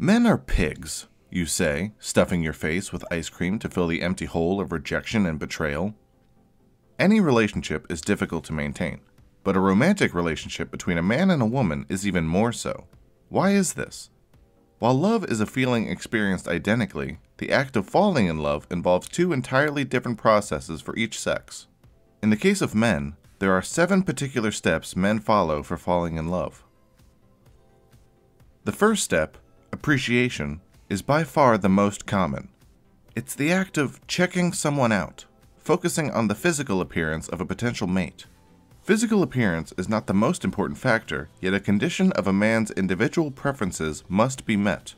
Men are pigs, you say, stuffing your face with ice cream to fill the empty hole of rejection and betrayal. Any relationship is difficult to maintain, but a romantic relationship between a man and a woman is even more so. Why is this? While love is a feeling experienced identically, the act of falling in love involves two entirely different processes for each sex. In the case of men, there are seven particular steps men follow for falling in love. The first step, appreciation, is by far the most common. It's the act of checking someone out, focusing on the physical appearance of a potential mate. Physical appearance is not the most important factor, yet a condition of a man's individual preferences must be met.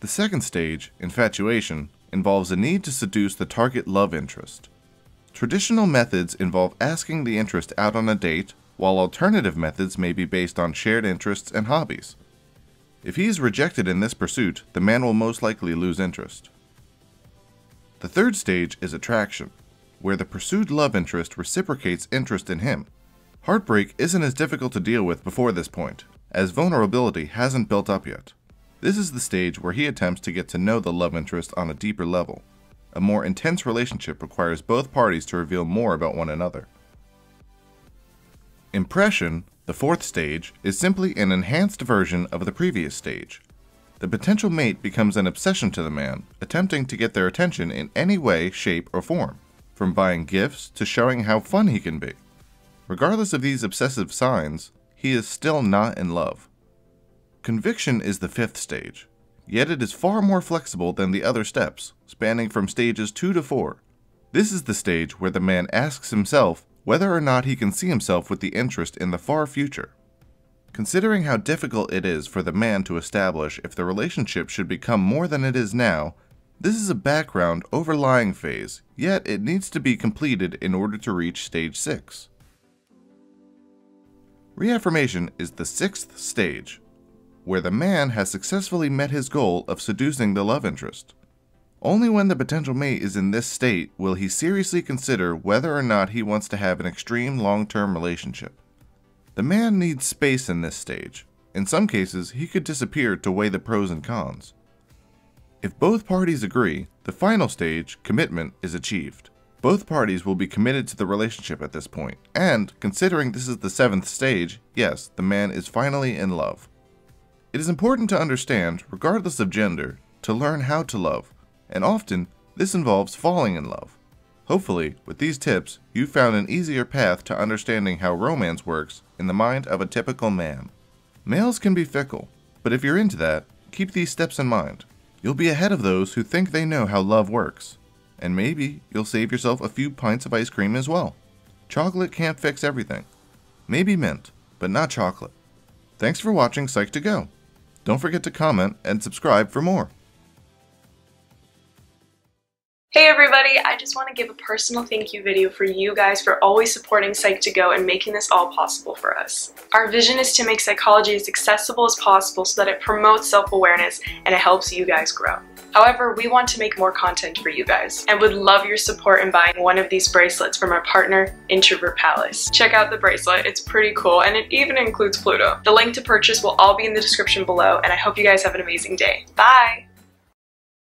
The second stage, infatuation, involves a need to seduce the target love interest. Traditional methods involve asking the interest out on a date, while alternative methods may be based on shared interests and hobbies. If he is rejected in this pursuit, the man will most likely lose interest. The third stage is attraction, where the pursued love interest reciprocates interest in him. Heartbreak isn't as difficult to deal with before this point, as vulnerability hasn't built up yet. This is the stage where he attempts to get to know the love interest on a deeper level. A more intense relationship requires both parties to reveal more about one another. Impression, the fourth stage, is simply an enhanced version of the previous stage. The potential mate becomes an obsession to the man, attempting to get their attention in any way, shape, or form, from buying gifts to showing how fun he can be. Regardless of these obsessive signs, he is still not in love. Conviction is the fifth stage, yet it is far more flexible than the other steps, spanning from stages 2 to 4. This is the stage where the man asks himself whether or not he can see himself with the interest in the far future. Considering how difficult it is for the man to establish if the relationship should become more than it is now, this is a background overlying phase, yet it needs to be completed in order to reach stage 6. Reaffirmation is the sixth stage, where the man has successfully met his goal of seducing the love interest. Only when the potential mate is in this state will he seriously consider whether or not he wants to have an extreme long term relationship. The man needs space in this stage. In some cases, he could disappear to weigh the pros and cons. If both parties agree, the final stage, commitment, is achieved. Both parties will be committed to the relationship at this point, and considering this is the seventh stage, yes, the man is finally in love. It is important to understand, regardless of gender, to learn how to love, and often this involves falling in love. Hopefully, with these tips, you found an easier path to understanding how romance works in the mind of a typical man. Males can be fickle, but if you're into that, keep these steps in mind. You'll be ahead of those who think they know how love works and maybe you'll save yourself a few pints of ice cream as well. Chocolate can't fix everything. Maybe mint, but not chocolate. Thanks for watching Psych2Go. Don't forget to comment and subscribe for more. Hey everybody, I just want to give a personal thank you video for you guys for always supporting Psych2Go and making this all possible for us. Our vision is to make psychology as accessible as possible so that it promotes self-awareness and it helps you guys grow. However, we want to make more content for you guys and would love your support in buying one of these bracelets from our partner, Introvert Palace. Check out the bracelet, it's pretty cool and it even includes Pluto. The link to purchase will all be in the description below and I hope you guys have an amazing day. Bye!